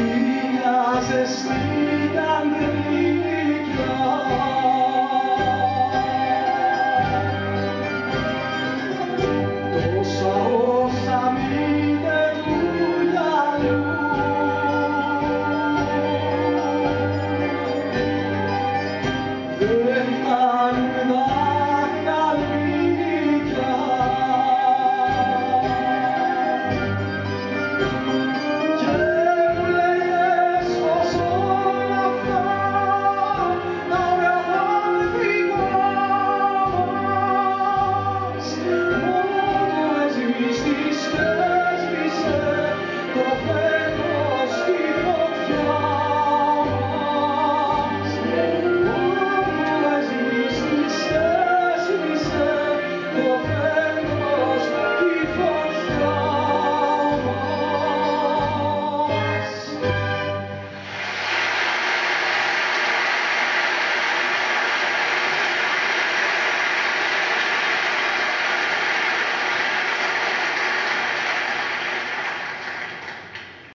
Χρειάζεσαι να